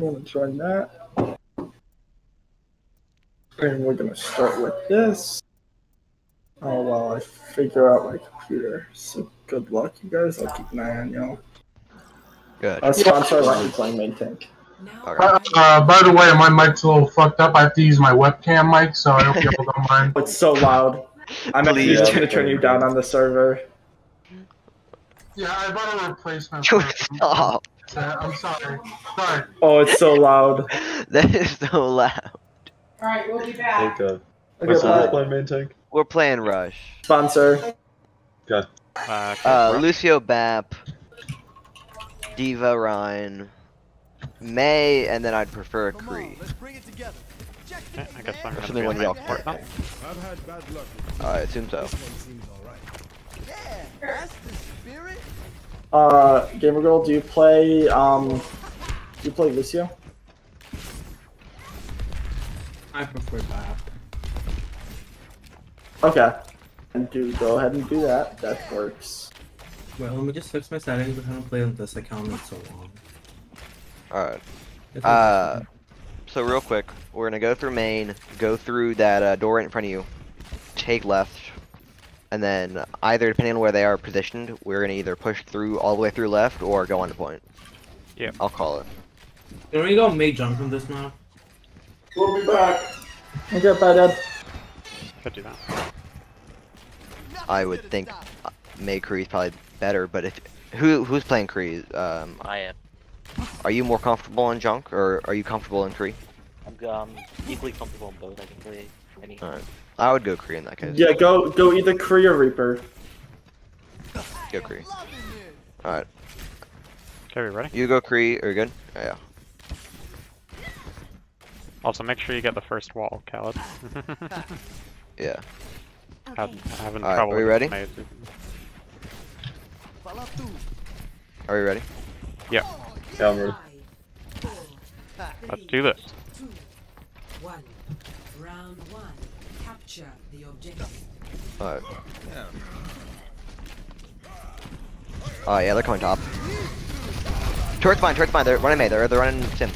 I'm gonna join that. And we're gonna start with this. Oh well, I figure out my computer. So good luck, you guys. I'll keep an eye on y'all. Good. Uh, sponsor, let me play main tank. Okay. Uh, uh, by the way, my mic's a little fucked up. I have to use my webcam mic, so I hope you all don't mind. It's so loud. I'm actually Please. just gonna turn you down on the server. Yeah, I bought a replacement. for. Stop. Uh, I'm sorry. Sorry. Oh, it's so loud. That is so loud. Alright, we'll be back. Okay. Okay, Wait, so bye. who's playing main tank? We're playing Rush. Sponsor. Uh, Uh, Lucio Bap, D.Va Ryan, Mei, and then I'd prefer Kree. okay, I guess I'm Or gonna something be one on y'all main can port now. I assume so. Uh, Gamer Girl, do you play um, do you play Lucio? I prefer that. Okay. And do go ahead and do that. That works. Well, let me just fix my settings. I haven't played on this account in so long. Alright. Uh, so real quick, we're gonna go through main, go through that uh, door right in front of you, take left, and then either depending on where they are positioned, we're gonna either push through all the way through left or go on the point. Yeah. I'll call it. Can we go Mei jump from this map? We'll be back. Okay, bye, Dad. Could do that. I would think uh, Mei Kree is probably better, but if who who's playing Kree? Um, I am. are you more comfortable in Junk or are you comfortable in Kree? I'm um, equally comfortable in both. I can play any. Alright. I would go Kree in that case. Yeah, go go either Kree or Reaper. Go Kree. Alright. Okay, we ready? You go Kree, are you good? Oh, yeah. Also, make sure you get the first wall, Khaled. Yeah. Had, having Alright, trouble are we ready? this. Are you ready? Yeah, I'm ready. Let's do this. One. Round one. Capture the objective. Alright. Oh yeah, they're coming top. Turret's mine, turret's mine, they're running Mei, they're, they're running Sim.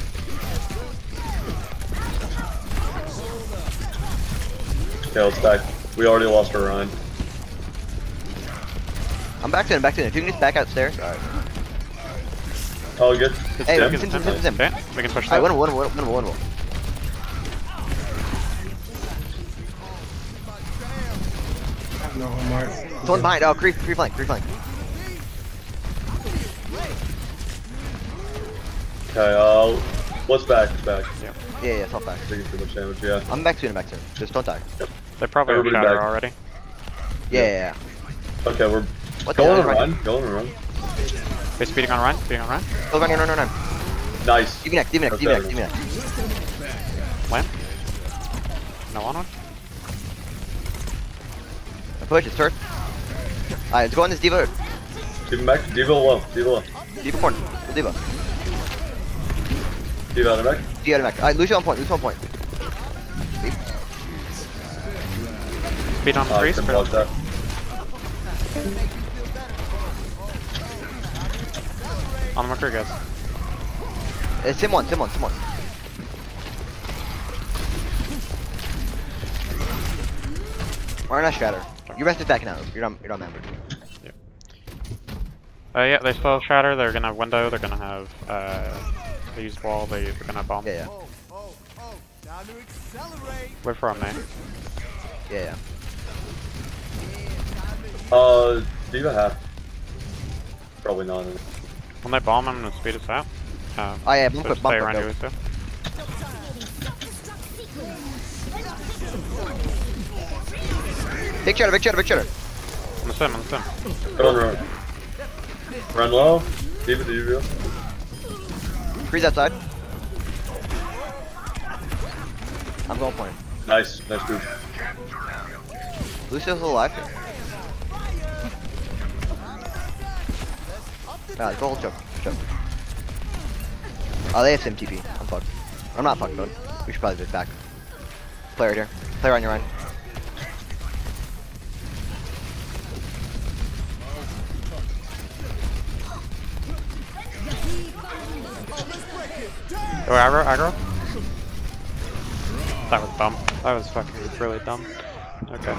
Okay, let's back. We already lost our run. I'm back to him, back to him. If you can just back outstairs. Alright. Oh, good. It's Hey, Sim, Sim, Sim, Sim, Sim. Sim, Sim. Okay, we can push Alright, one, one, one, one, one, one. No, Mark. Someone behind, oh, creep, creep flank, creep flank. Okay, uh, let's back, let's back. Yeah, yeah, it's all back. Taking too much damage, yeah. I'm back soon, I'm back soon. Just don't die. They're probably Everybody shatter back. already. Yeah, yeah, yeah. Okay, we're What going hell? on Run. run, going on run. Wait, speeding on run, Speeding on Ryan? Go run, run, run, run. run. Nice. Give me neck, give me next, give me DV give me next. When? No one on one? Push, it's turret. Alright, let's go on this D.Va. Give him back. D.Va low. D.Va low. D.Va corner. Go D.Va. D.Va out of back. D.Va back. Alright, Lucio on point, Lucio on point. Speed on the trees? couldn't block that. On the McCree, guys. Uh, sim one, sim one, sim one. Or not shatter. Your rest is backing out. You're not, you're not membered. Uh, yeah, they still have shatter. They're gonna have window. They're gonna have uh, they used wall. They, they're gonna have bomb. Yeah, Wait for him, man. yeah, yeah, yeah. Uh, D.Va half. Probably not. When they bomb, I'm gonna speed us out. Um, Oh yeah, so bump just it, bump stay it, Big shatter, big shatter, big shatter. On the sim, on the sim. Go on run. Run low. D.Va, D.Va. Freeze outside. I'm going point. Nice. Nice move. Lucio's alive. Ah, go hold choke. Choke. Oh, they have sim TP. I'm fucked. I'm not fucked, but we should probably just back. Play right here. Play right on your line. Oh, aggro, aggro. That was dumb. That was fucking really dumb. Okay.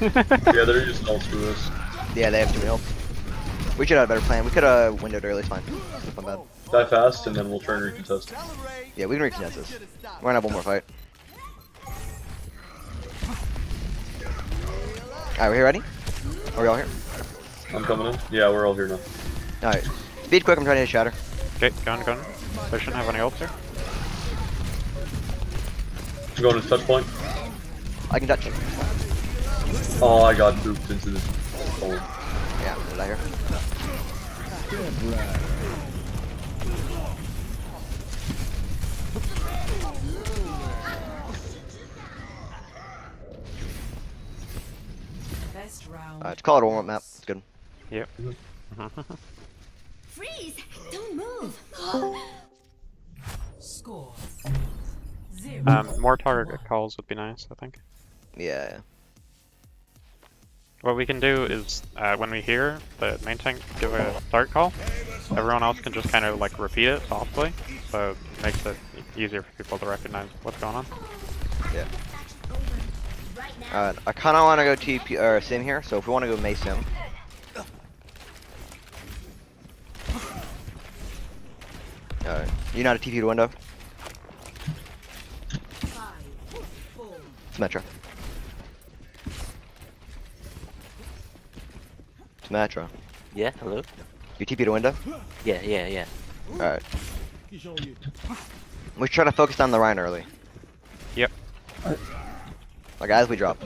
Yeah, they're just all for this. Yeah, they have too many ults. We should have a better plan. We could have windowed early, it's fine. It's not bad. Die fast, and then we'll try and recontest. Yeah, we can recontest this. We're gonna have one more fight. Alright, we here ready? Are we all here? I'm coming in. Yeah, we're all here now. Alright. Speed quick, I'm trying to hit shatter. Okay, going, going. They shouldn't have any ults here. I'm going to touch point. I can touch it. Oh, I got booped into the hole. Yeah, did I hear? Best round. Uh, Alright, just call it a warm-up map. It's good. Yep. Freeze! Don't move! Score. Zero. um, more target calls would be nice, I think. Yeah. What we can do is, uh, when we hear the main tank give a start call, everyone else can just kind of like repeat it softly, so it makes it easier for people to recognize what's going on. Yeah. Alright, I kinda wanna go TP, or Sim here, so if we wanna go Mei Sim. Alright, you know how to TP to window? Five. Four. Symmetra. Symmetra. Yeah, hello? You TP to window? Yeah, yeah, yeah. Alright. We should try to focus on the Rein early. Yep. Like as we drop.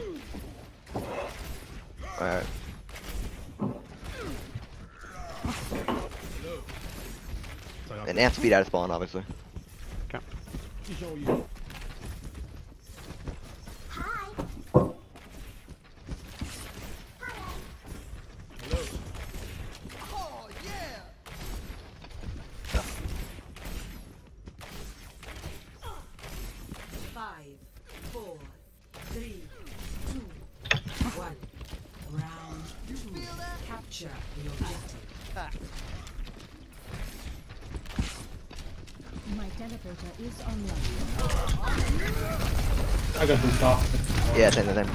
Alright. And amp speed out of spawn, obviously. Five. Four. Three. Two. One. Round two. Capture the objective. My teleporter is online. I got booped off. Yeah, same, same.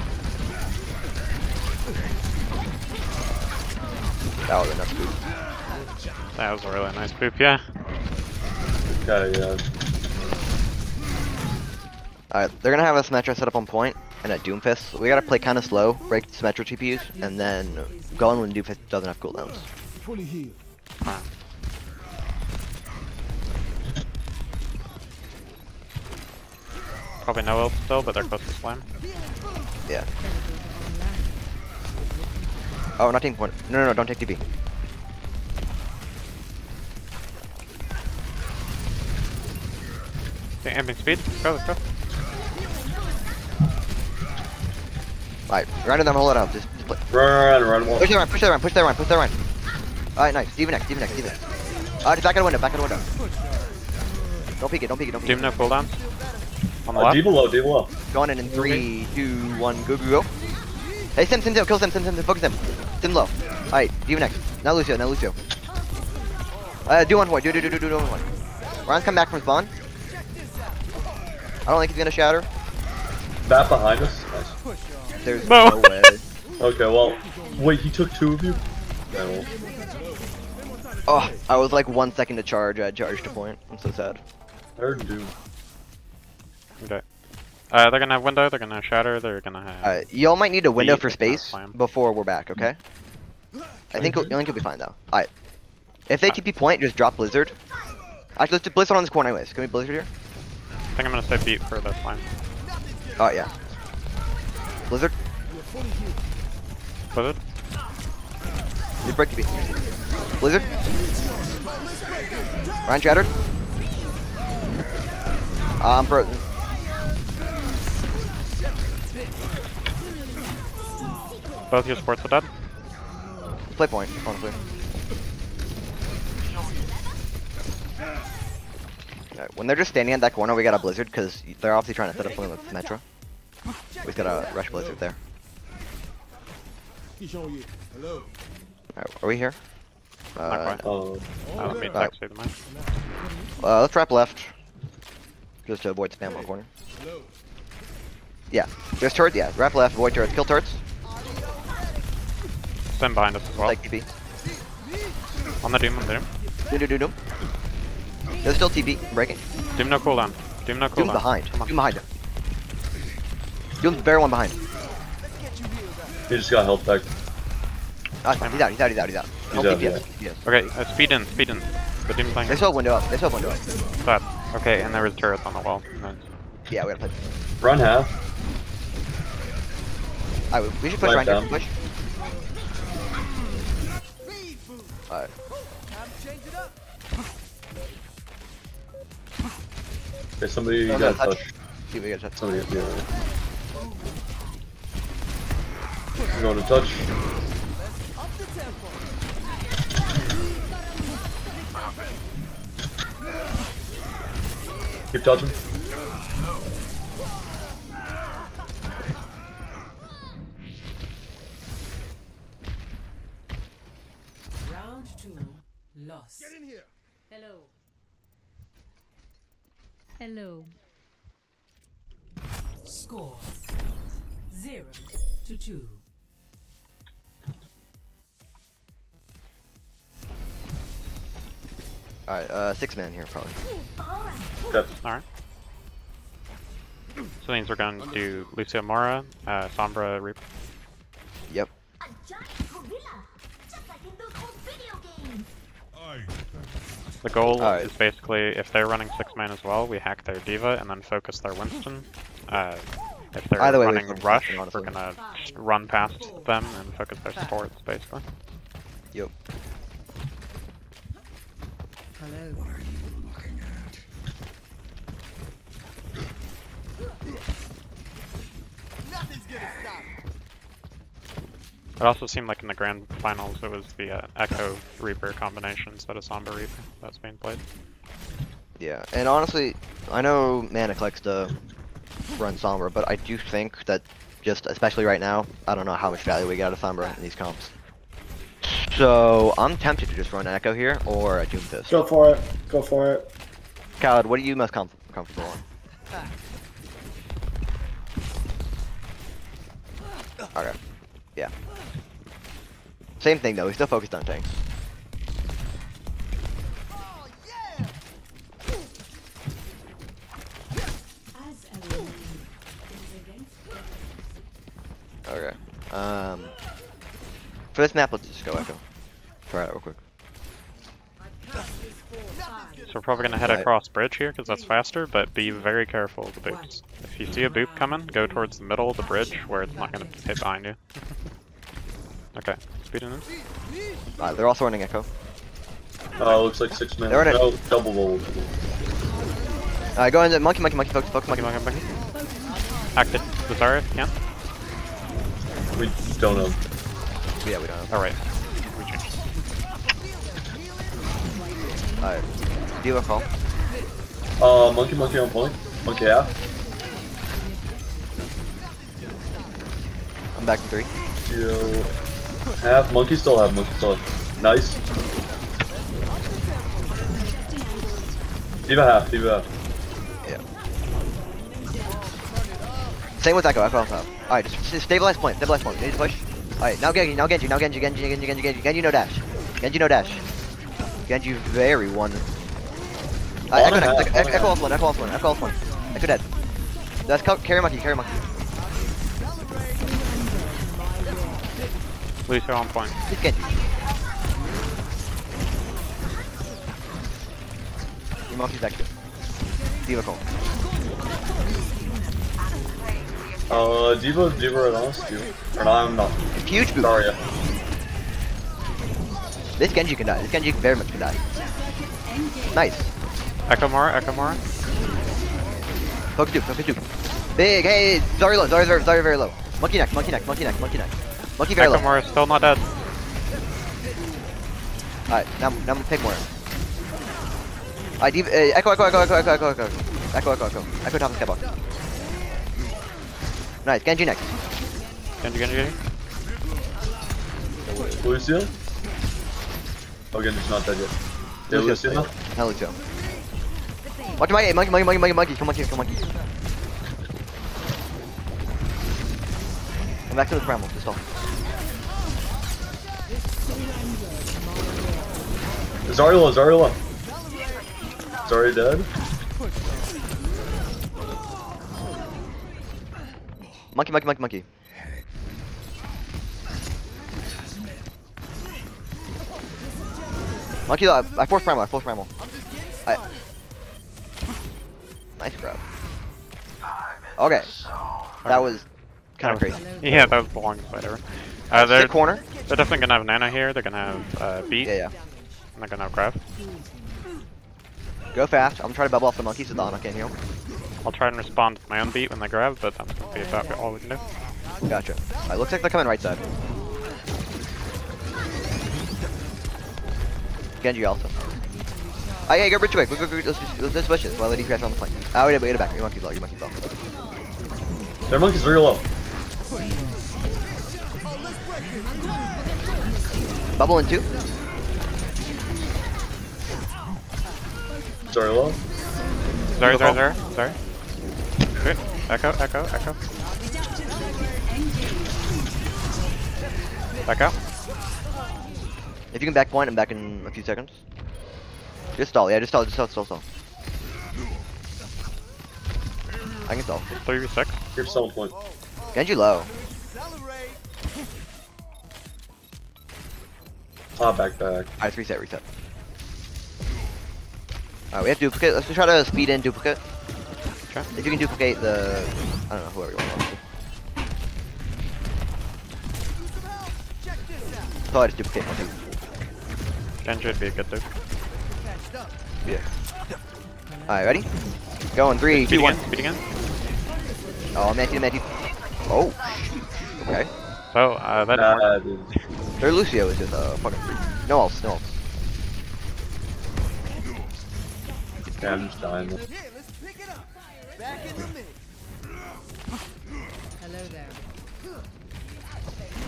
That was enough speed. That was a really nice poop, yeah. Okay, yeah. Alright, they're gonna have a Symmetra set up on point and a Doomfist. We gotta play kinda slow, break Symmetra TPUs, and then go in when Doomfist doesn't have cooldowns. Probably no ult still, but they're close to slime. Yeah. Oh, not team point. No, no, no, don't take TP. Okay, amping speed. Go, let's go. Alright, grind them, hold it up. Just, just play. Run, run, run, run. Push that run, push that run, push that run, push that run. Alright, nice. Steven next, Steven next, Steven next. Alright, just back out the window, back out the window. Don't peek it, don't peek it, don't peek Doom it. no cooldown. On the Uh, left. D below, D below. Going in in three, two, one, go, go, go. Hey, Sim, Sim, Sim, kill Sim, Sim, Sim, Sim, focus Sim. Sim low. Alright, Steven next. Now Lucio, now Lucio. Uh, do one point, do, do, do, do, do, do one point. Ryan's come back from spawn. I don't think he's gonna shatter. That behind us. Nice. There's No. no way. Okay, well, wait, he took two of you? No. Oh, I was like one second to charge. I charged a point. I'm so sad. I heard Doom. Okay. Uh, they're gonna have window, they're gonna shatter, they're gonna have... Alright, y'all might need a window for space before we're back, okay? I think, I think you'll be fine though. Alright. If they TP point, just drop Blizzard. Actually, let's do Blizzard on this corner anyways. Can we Blizzard here? I think I'm gonna say beat for the slime. Oh yeah. Blizzard? It? You break TP. Blizzard? Ryan shattered? Um, frozen. Both your sports are dead. Play point, honestly. Alright, when they're just standing in that corner, we got a blizzard because they're obviously trying to set up something with Metro. We just got a rush blizzard there. Alright, are we here? Uh, Not quite. Uh, Uh, let me Alright. text you the mic. uh, let's wrap left. just to avoid spam on the corner. Yeah, there's turret. Yeah, wrap left, avoid turrets, kill turrets. Stand behind us as well. Like TP. On the Doom, on the Doom. Doom, doom, doom, doom. There's still TP. Breaking. Doom no cooldown. Doom no cooldown. Doom's behind. Come on. Doom behind him. Doom's the very one behind. He just got health back. Ah, he's out, he's out, he's out, he's out. He's No out, DPS, DPS. Okay, uh, speed in, speed in. The Doom playing. They still have window up. They still have window up. That. Okay, and there was turrets on the wall. Nice. Yeah, we gotta play. Run half. Alright, we should push Light right here. down. Push. Alright. Okay, somebody No, got no, touch. touch. See if we get a touch. Somebody got yeah. I'm going to touch. Keep touching. Round two, lost. Get in here. Hello. Hello. Score zero to two. Alright, uh, six man here probably. Okay. Alright. So that means we're going to do Lucio Moira, uh, Sombra, Reaper. The goal Alright. is basically if they're running six man as well, we hack their D.Va and then focus their Winston. Uh, if they're Either running focus Rush, Winston, honestly. we're gonna run past them and focus their supports basically. Yep. It also seemed like in the grand finals it was the uh, Echo Reaper combination instead of Sombra Reaper that's being played. Yeah, and honestly, I know Manic likes to run Sombra, but I do think that just, especially right now, I don't know how much value we get out of Sombra in these comps. So, I'm tempted to just run an Echo here, or a Doom Fist. Go for it. Go for it. Khaled, what are you most comf comfortable on? Okay. Yeah. Same thing though, he's still focused on tanks. As a reminder, it is against Okay. Um. For this map, let's just go Echo. Try it real quick. So we're probably gonna head Right. across bridge here because that's faster, but be very careful of the boots. If you see a boop coming, go towards the middle of the bridge where it's not gonna hit behind you. Okay, speed in. Uh, they're also running Echo. Oh, looks like six men. They're in it. No, double roll. Alright, go into monkey, monkey, monkey, focus, focus, monkey, Monkey, monkey. monkey, monkey. Active the Zarya, if you can. We don't know. Yeah, we don't know. Alright. We changed. Alright. D.Va call. Uh, monkey, monkey on point. Monkey half. I'm back in three. Yo. Half. Monkey still have. Monkey still have. Nice. D.Va half. D.Va half. Yeah. Same with Echo, Echo on top. Alright, just, stabilize point, stabilize point. We need to push. Alright, now Genji, now Genji, now Genji, Genji, Genji, Genji, Genji, Genji, no dash. Genji, no dash. Genji very one. Uh, On Echo and next, half, Echo, on and Echo half. off one, Echo off one, Echo off one. Echo dead. That's co- carry monkey, carry monkey. Lucio on point. It's Genji. Your monkey's active. D.Va call. Uh, D.Va, D.Va right on us. D.Va. Or no, I'm not. Huge boot. Sorry. This Genji can die. This Genji very much can die. Nice. Echo Moira, Echo Moira. Focus two, focus two. Big, hey, Zarya low, Zarya very, Zarya very low. Monkey neck, monkey neck, monkey neck, monkey neck. Monkey very Echo low. Still not dead. Alright, now, now I'm gonna pick more. Alright, Div- uh, echo, echo, echo, echo, echo, echo, echo. Echo, echo, echo. Echo top of the skybox. Nice, Genji next. Genji, Genji, Genji. Lucio? Oh, again, it's not dead yet. Yeah, Lucio's Lucio. dead. Hell, Lucio. Watch my monkey, monkey, monkey, monkey, monkey. Come monkey, come monkey. Come back to the primal. Just stop. Zarya, Zarya. Zarya dead. Monkey, monkey, monkey, monkey. Monkey, I, I forced primal, I forced primal. I... Nice grab. Okay. That was kind of crazy. Yeah, that was the longest fight ever. Uh, they're, Sit corner. they're definitely gonna have Nano here. They're gonna have uh, Beat. Yeah, yeah. And they're gonna have Craft. Go fast. I'm trying to bubble off the monkey so Donna can't heal. I'll try and respond to my own beat when they grab, but that's gonna be about all we can do. Gotcha. Alright, looks like they're coming right side. Genji also. Oh yeah, go bridge away. Go, go, go, let's, just- let's just push this while Lady crash on the flank. Oh, wait, wait, back. Your monkey's low, your monkey's low. Their monkey's very low. Bubble in two. Zarya low. Sorry, sorry, sorry, sorry. Good. Echo, echo, echo. Back out. If you can back point, I'm back in a few seconds. Just stall, yeah, just stall, just stall, stall, stall. I can stall. 3v6. Here's someone point. Genji low. Ah, back, back. Alright, reset, reset. Alright, we have duplicate. Let's try to speed in duplicate. Okay. If you can duplicate the... I don't know, whoever you want. honestly. Probably just duplicate one too. Genji would be a good dude. Yeah. Alright, ready? Go in three, Speed two, one. again, speed again. Oh, Manti, Manti. Oh, okay. So, uh, that Nah, dude. Their Lucio is just a fucking freak. No else, no else. Yeah, I'm just dying. Hello there.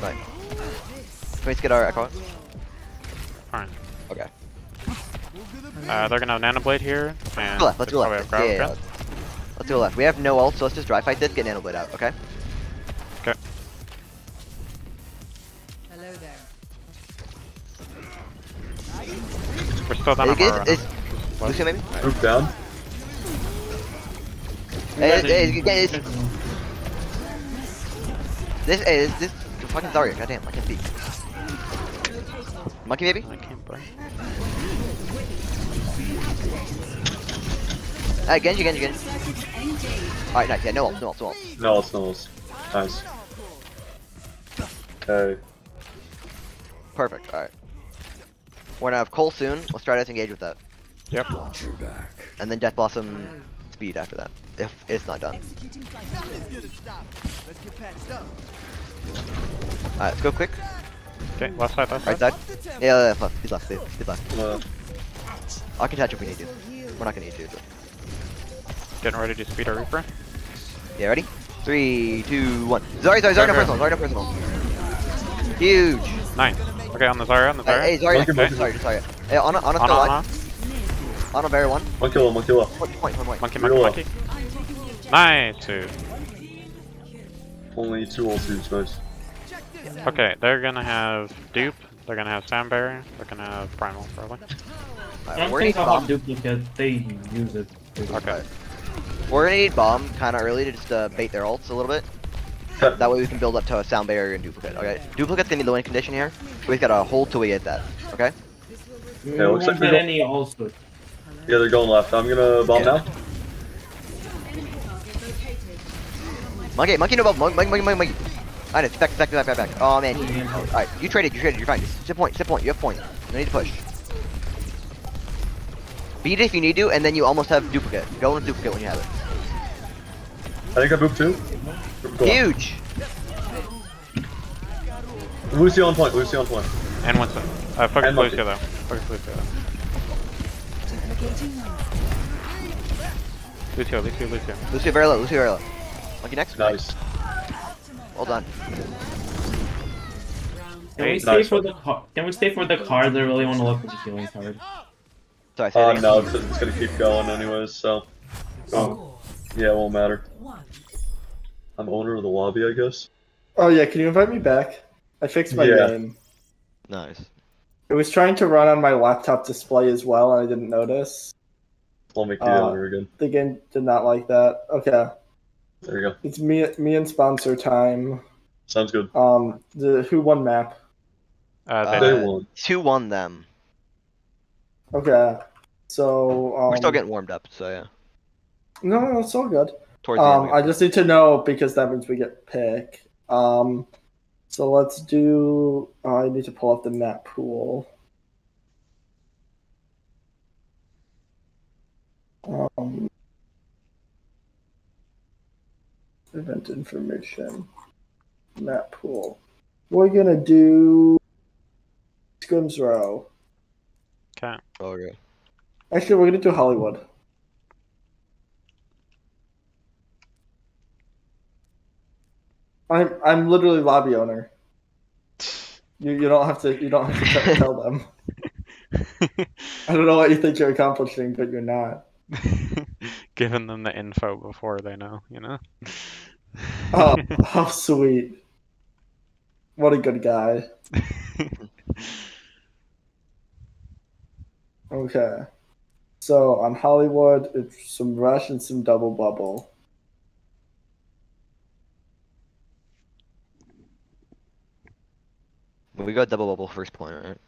Right. Can we just get our echo? Fine. Okay. Uh, they're gonna have Nano Blade here, and Go left, let's they go left. have Yeah, Grab yeah, Gun. yeah. Let's go left. We have no ult, so let's just dry fight this, get Nanoblade out, okay? Okay. Hello there. We're still down on Is, Mara. is, is maybe? Move down. Hey, hey, hey, hey, this, this, hey, this, this fucking Zarya, goddamn, I can't speak. Monkey maybe? I can't break. Alright, Genji, Genji, Genji. Alright, nice, yeah, no ult, no ult, no ult. No, it's no. It's nice. Okay. Perfect, alright. We're gonna have Cole soon, let's try to engage with that. Yep. And then Death Blossom speed after that, if it's not done. Alright, let's go quick. Okay, left side, left Right side. side. Yeah, left, left, he's left, he's left. Uh, I can touch if we need to. We're not gonna need to. But... Getting ready to speed our Reaper. Yeah, ready? Three, two, one. Zarya, Zarya, Zarya, no personal, Zarya, no personal. Huge. Nice. Okay, on the Zarya, on the Zarya. Hey, hey Zarya, Monkey, monkey. sorry, sorry. Hey, Ana, Ana's Ana, still Ana. alive. Ana, very one. one kill, one kill. Point, point, point, point. Monkey, Real monkey, well. monkey. Nice, dude. Only two ults, nice. Okay, they're gonna have Dupe, they're gonna have sound barrier, they're gonna have Primal, probably. I Alright, we're gonna think need I'll bomb. have duplicate. They use it. Okay. We're gonna need bomb kind of early to just uh, bait their ults a little bit. That way we can build up to a sound barrier and duplicate. Okay, duplicate's gonna be the win condition here. We've got to hold till we get that. Okay. We Yeah, looks won't like we get go- any also. Yeah, they're going left. I'm gonna bomb Yeah. now. Monkey, monkey, no bomb. Monkey, monkey, monkey, monkey. Alright, it's back, back, back, back, back. Oh man. Alright, you traded, you traded, you're fine. Just sit point, sit point. You have point. No need to push. Beat it if you need to, and then you almost have duplicate. Go with duplicate when you have it. I think I booped two. Boop, go on. Huge. Lucio on point. Lucio on point. And Winston. Uh, focus And monkey. Lucio though. Focus Lucio though. Lucio, Lucio, Lucio. Lucio very low. Lucio very low. Monkey next. Nice. Well done. Can we stay nice for the car? Can we stay for the card? I really want to look at the healing card. Hello there. I said Uh, again. no, it's, it's gonna keep going anyways, so. Oh. Yeah, it won't matter. I'm owner of the lobby, I guess. Oh yeah, can you invite me back? I fixed my Yeah. game. Nice. It was trying to run on my laptop display as well, and I didn't notice. I'll make the Uh, owner again. The game did not like that. Okay, There you go. it's me, me and sponsor time. Sounds good. Um, the who won map? Uh, they Uh, won. Two won them. Okay, so um, We're still getting warmed up, so yeah. no, no, it's all good. Towards the end. Um, I just need to know because that means we get pick. Um, so let's do. oh, I need to pull up the map pool. Um, event information, map pool. We're gonna do Scrims Row. Okay. Okay. Actually, we're gonna do Hollywood. I'm I'm literally lobby owner. You you don't have to you don't have to tell- tell them. I don't know what you think you're accomplishing, but you're not. Giving them the info before they know, you know? Oh, how sweet! What a good guy. Okay, so on Hollywood, it's some rush and some double bubble. We got double bubble first point, right?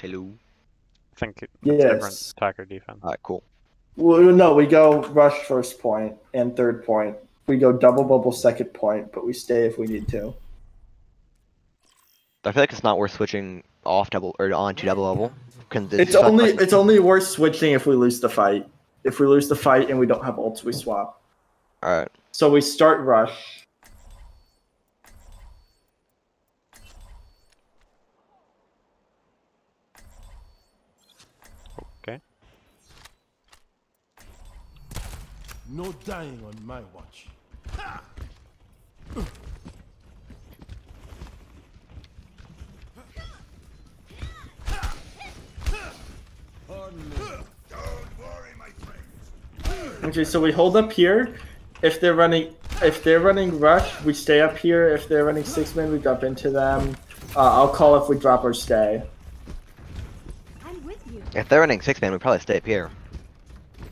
Hello. I think it's different Yes. attack or defense. Alright, cool. Well, no, we go rush first point and third point. We go double bubble second point, but we stay if we need to. I feel like it's not worth switching off double or on to double bubble. 'cause It's such only it's only worth switching if we lose the fight. If we lose the fight and we don't have ults, we swap. Alright. So we start rush. Okay. No dying on my watch. Okay, so we hold up here. If they're running if they're running rush, we stay up here. If they're running six men, we drop into them. Uh, I'll call if we drop or stay. I'm with you. If they're running six man, we probably stay up here.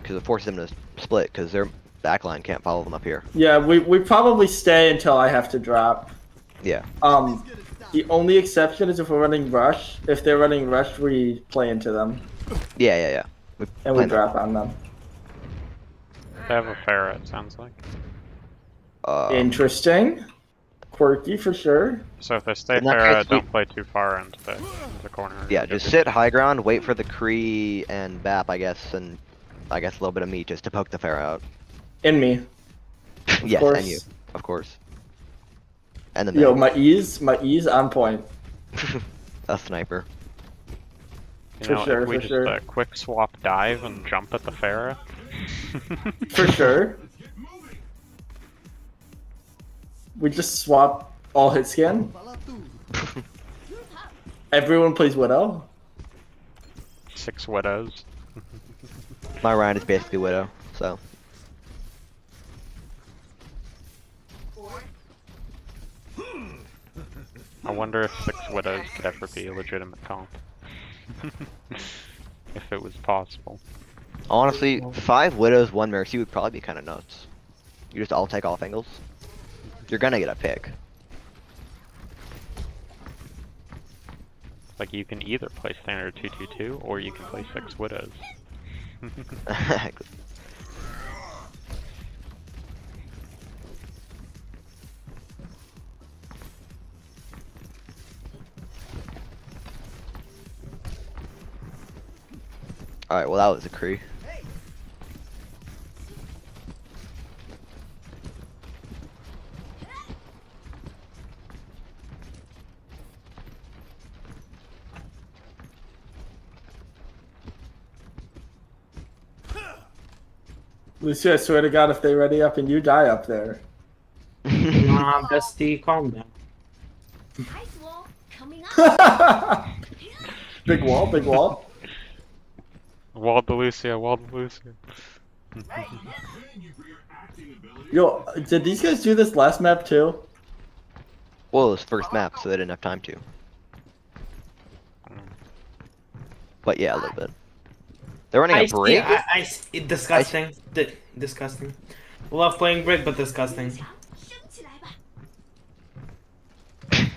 Because it forces them to split, because their backline can't follow them up here. Yeah, we, we probably stay until I have to drop. Yeah. Um, the only exception is if we're running rush. If they're running rush, we play into them Yeah, yeah, yeah. We and we plan that. drop on them. They have a Pharah, it sounds like. Uh, Interesting, quirky for sure. So if they stay In that Pharah, case, we- don't play too far into the, into the corner. yeah, just be- sit high ground, wait for the Kree and Bap, I guess, and I guess a little bit of me just to poke the Pharah out. In me, yes, course. and you, of course. And the yo, my ease, my ease on point. a sniper. You for know, sure, if we for just sure. uh, quick swap dive and jump at the Pharah. For sure. We just swap all hit scan. Everyone plays Widow. Six widows. My Ryan is basically Widow, so. I wonder if six widows could ever be a legitimate comp. if it was possible. Honestly, five Widows, one Mercy would probably be kind of nuts. You just all take off angles. You're gonna get a pick. Like you can either play standard 222 or you can play six widows. Alright, well that was a Kree. Lucy, I swear to God, if they ready up and you die up there. No, Nah, bestie, calm down. Ice wall coming up. big wall, big wall. Walled the Lucio, walled the Lucio. Yo, did these guys do this last map too? Well, it was first map, so they didn't have time to. But yeah, a little bit. They're running I, a brick. Yeah, I, I, disgusting. I, disgusting. Love playing Brig, but disgusting.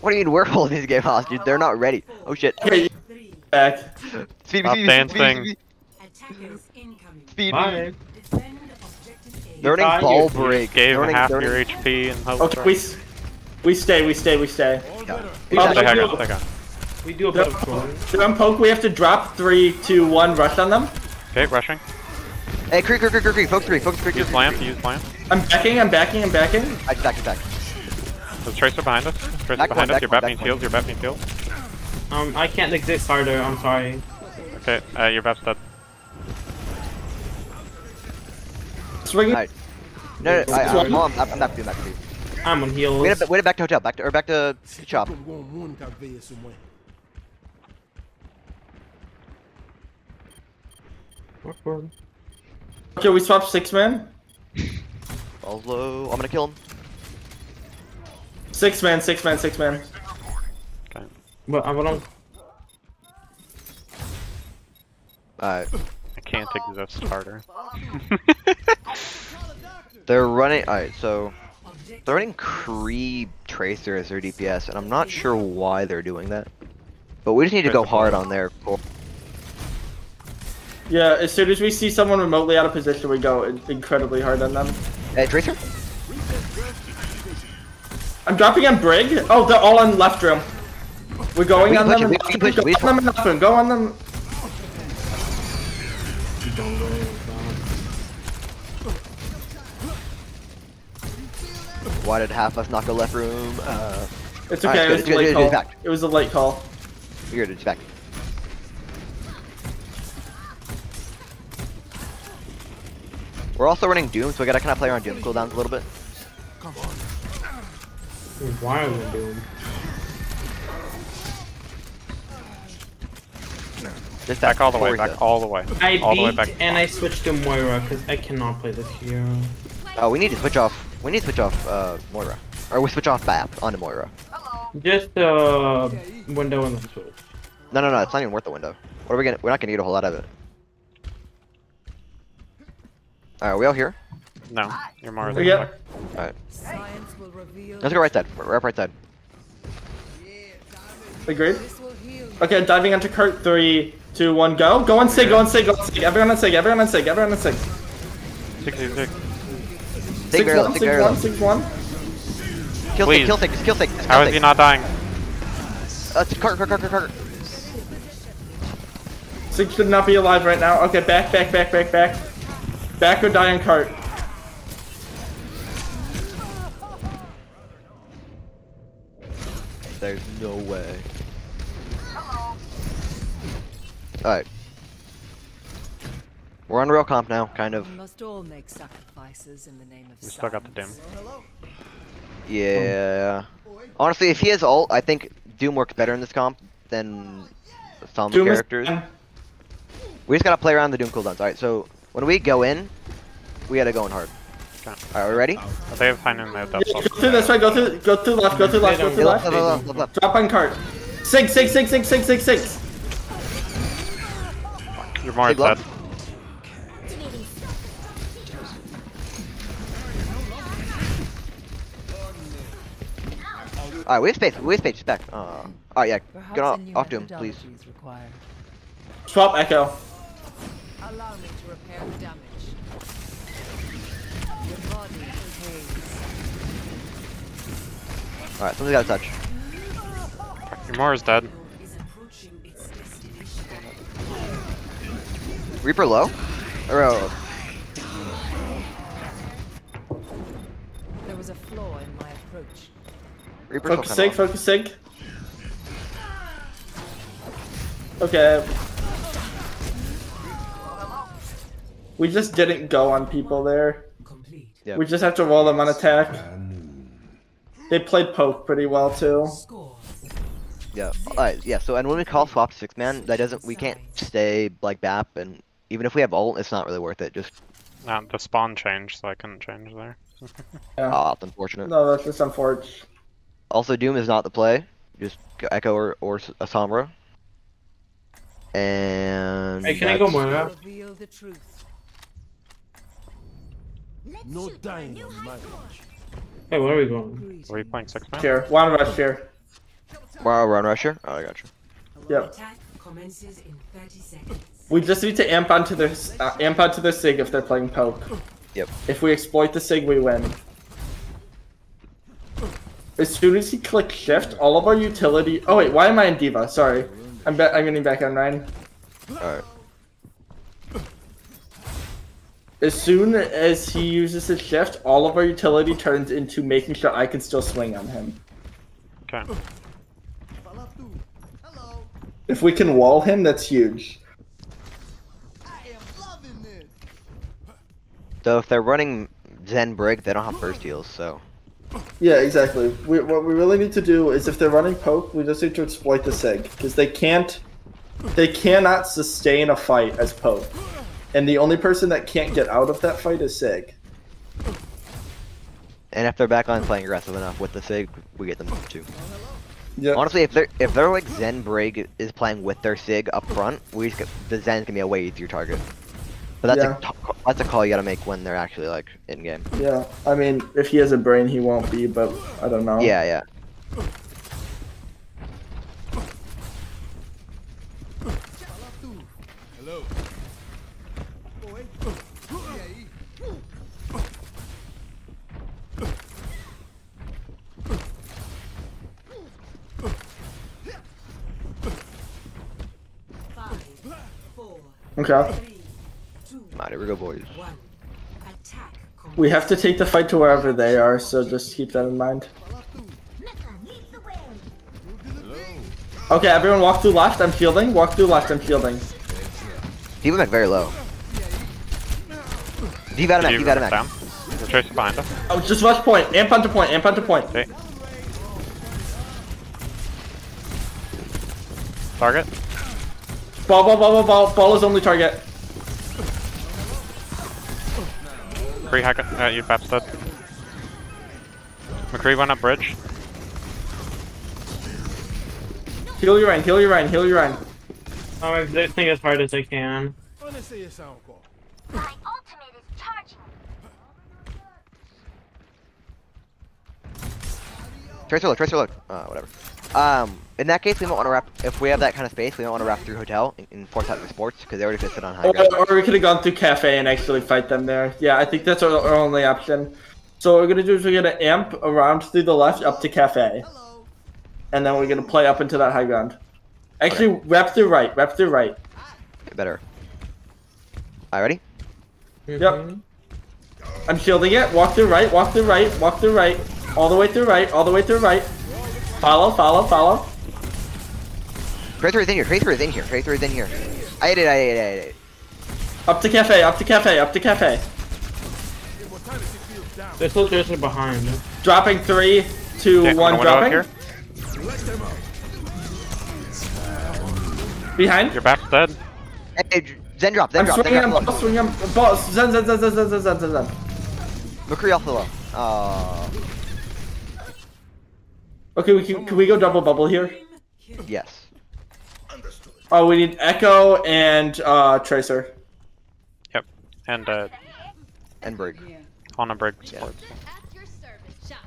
What do you mean we're holding this game hostage? They're not ready. Oh shit. Hey, back. Speed, Stop speed, dancing. Speed, speed, Bye. They're running ball Brig. Gave running, half your HP and hope. Okay, we, we stay, we stay, we stay. Yeah. We oh, hang on, hang on. We do a bit of trolling. They're poke. We have to drop three, two, one, rush on them. Okay, rushing. Hey, creep, creep, creep, creep, creep. Focus three, focus three. Use lamp, use lamp. I'm backing, I'm backing, I'm backing. I back, back. There's Tracer behind us. Tracer Back behind one, us. Your back bat one, being back healed, your bat being healed. Um, I can't exist harder. I'm sorry. Okay, uh, your bat's dead. Swinging. Alright. No, no, I, I'm, I'm, I'm back to you, back to you. I'm on heals. Wait, wait, back to hotel, back to, or back to shop. Awkward. Okay, we swapped six man. Balls low. I'm gonna kill him. Six man, six man, six man. Okay. But I don't. Alright. I can't exist harder. They're running. Alright, so. They're running Cree Tracer as their DPS, and I'm not sure why they're doing that. But we just need to go hard on their core. Yeah, as soon as we see someone remotely out of position, we go incredibly hard on them. Hey, Tracer? I'm dropping on Brig. Oh, they're all on left room. We're going We on them. we push we Go on them left room. Go on them. Why did half us not go left room? Uh, It's okay. good, it was good, a late good, call. good, back. It was a late call. here, it's back. We're also running Doom, so we gotta kind of play around Doom cooldowns a little bit. Come on. Why are we doing? Just Back all the way, back though. all the way. I all the way beat back. and I switched to Moira because I cannot play this hero. Oh, we need to switch off. We need to switch off uh, Moira. Or we switch off BAP onto Moira. Just uh, window and then switch. No, no, no, it's not even worth the window. What are we gonna? We're not gonna get a whole lot of it. Alright, are we all here? No, you're more We than get- Alright. Science will reveal. Let's go right side. We're up right side. Agreed. This will heal. Okay, diving onto cart. Three, two, one, go. Go on Sig. Go on Sig. Go on Sig. Everyone on Sig. Everyone on Sig. Everyone on Sig. 66. Take Six barrel, one. take Six barrel. one. Six one. Kill Please. stick, kill stick, just kill stick. just How kill is stick. he not dying? Uh, it's cart, cart, cart, cart, cart. Sig should not be alive right now. Okay, back, back, back, back, back. Back or die on cart. There's no way. Alright. We're on real comp now, kind of. We must all make sacrifices in the name of We still got the science. Yeah. Honestly, if he has ult, I think Doom works better in this comp than some Doom characters. fine. We just gotta play around the Doom cooldowns. Alright, so when we go in, we gotta go in hard. Okay. Alright, we ready? They have finding the Yeah, depth go through this way. Go through. Go through left. Go through left. Go They through don't- left. Hey, left, left, left, left. Drop on cart. Sig. Sig. Sig. Sig. Sig. Sig. Sig. You're more Big dead. Alright, we have space. We have space. Back. Uh, alright, yeah. Perhaps Get a off, new off Doom, please. required. Swap echo. Allow me to repair the damage. Your body decays. Alright, something's gotta touch. Your more is dead. Is approaching its destination. Reaper low? Or, uh, There was a flaw in my approach. Reaper's still Focus kinda Sig. low. Focus Sig. Okay. We just didn't go on people there. Complete. Yeah. We just have to roll them on attack. They played poke pretty well too. Yeah. Alright, yeah, so and when we call swap six man, that doesn't we can't stay like BAP and even if we have ult, it's not really worth it. Just Uh, the spawn changed, so I couldn't change there. Yeah. ah, it's unfortunate. No, that's just unfortunate. Also Doom is not the play. Just Echo or, or S- a Sombra. And Hey, can I go that's- Moira? Reveal the truth. No dying on my watch. Hey, where are we going? Where Are you playing six man? Here, one rush here. Wow, run rusher? Oh I got you. Yep. Attack commences in 30 seconds. We just need to amp onto their uh, amp onto their sig if they're playing poke. Yep. If we exploit the sig, we win. As soon as he clicks shift, all of our utility. Oh wait, why am I in D.Va? Sorry, I'm ba- I'm getting back on Rein. Alright. As soon as he uses his shift, all of our utility turns into making sure I can still swing on him. Okay. If we can wall him, that's huge. So if they're running Zen Brig, they don't have burst heals, so Yeah, exactly. We, what we really need to do is if they're running poke, we just need to exploit the sig because they can't, they cannot sustain a fight as poke, and the only person that can't get out of that fight is sig. and if they're back on playing aggressive enough with the Sig, we get them too. Yeah. Honestly, if they're if they're like Zen Brig is playing with their Sig up front, we just get, the Zen's gonna be a way easier target. But that's Yeah. a that's a call you gotta make when they're actually like in game. Yeah. I mean, if he has a brain, he won't be, but I don't know. Yeah, yeah. Okay. three, two, Alright, here we go, boys. We have to take the fight to wherever they are, so just keep that in mind. Mecca leads the way. Okay, everyone walk through left. I'm shielding. Walk through left. I'm shielding. D.Va Mech very low. D.Va Mech, You D.Va down. Mech. The Tracer behind us. Oh, just rush point. Amp onto point. Amp onto point. Okay. Target. Ball, ball, ball, ball, ball. Ball is only target. McCree hack it. Uh, you bastard. McCree went up bridge. Heal your Rein. Heal your Rein. Heal your Rein. I'm resisting as hard as I can. Honestly, it's encore. My ultimate is charging. Tracer look, Tracer look. Uh, whatever. Um, in that case, we might want to wrap. If we have that kind of space, we might want to wrap through hotel and, and force out the sports because they already could sit on high ground. Or, or we could have gone through cafe and actually fight them there. Yeah, I think that's our, our only option. So what we're gonna do is we're gonna amp around through the left up to cafe, and then we're gonna play up into that high ground. Actually, wrap through right. Wrap through right. Better. Alright, ready? Yep. I'm shielding it. Walk through right. Walk through right. Walk through right. All the way through right. All the way through right. Follow. Follow. Follow. Tracer is in here. Tracer is in here. Tracer is in here. I ate it. I ate it. I ate it. Up to cafe. Up to cafe. Up to cafe. There's still Tracer behind. Dropping three, two, Okay, one. I'm gonna window up Dropping. here. Behind. Your Bab's dead. Hey, Zen drop. Zen I'm drop. Zen drop. him. Ball, swinging him. Ball. Zen. Zen. Zen. Zen. Zen. Zen. Zen. Zen. Zen. McCree also low. Uh, Okay, we can. Can we go double bubble here? yes. Oh, we need Echo and uh, Tracer. Yep. And uh, And Brig. on a brig support. At your service, shot.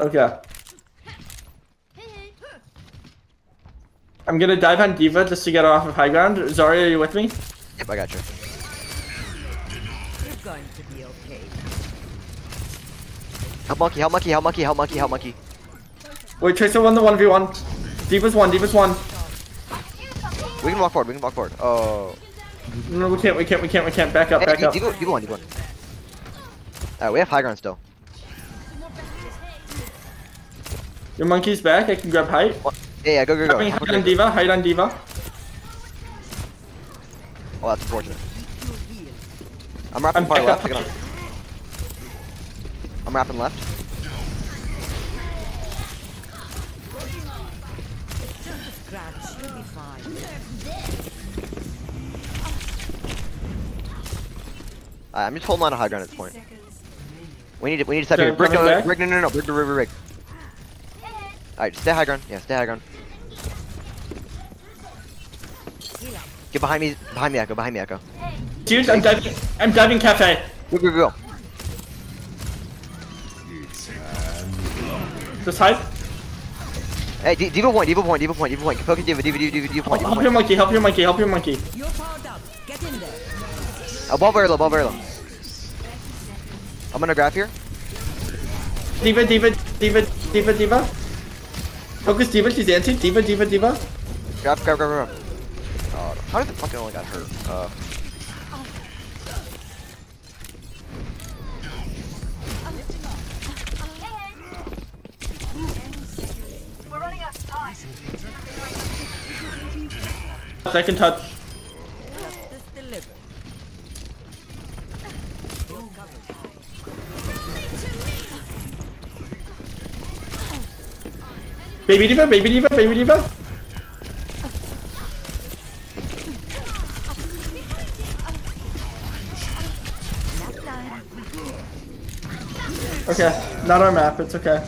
Okay. I'm gonna dive on D.Va just to get off of high ground. Zarya, are you with me? Yep, I got you. You're going to be okay. Help monkey. Help monkey. Help monkey. Help monkey. Help monkey. Wait, Tracer won the 1v1. D.Va's one, D.Va's one. We can walk forward. We can walk forward. Oh. No, we can't, we can't, we can't, we can't. Back up, Hey, back you, up. you, go, you go on. You go on. Alright, we have high ground still. Your monkey's back, I can grab height. Yeah, yeah, go, go, go. Height on. D.Va, height on D.Va. Oh, that's unfortunate. I'm wrapping I'm far left. up. It on. I'm wrapping left. Uh, I'm just holding on to high ground at this point. We need to, we need to step So, here. Brig, no, Brig, no, no, no, Brig, Brig, Brig, Brig. Alright, stay high ground. Yeah, stay high ground. Get behind me, behind me, Echo, behind me, Echo. Dude, I'm diving. I'm diving cafe. Go, go, go. Just hide. Hey, D D.Va point, D.Va point, D.Va point, D.Va point. Focus D.Va, D.Va, D.Va, D.Va, D.Va point, D.Va Help your monkey. Help your monkey. Help your monkey. You're powered up. Get in there. Above very low, above very low. I'm gonna grab here. D.Va, D.Va, D.Va, D.Va, D.Va. Focus D.Va. She's anti. D.Va, D.Va, D.Va. Grab, grab, grab, grab. Oh, how did the fucking only got hurt? Uh, We're running out of time. Second touch. Baby D.Va. Baby D.Va. Baby D.Va. Okay, not our map. It's okay.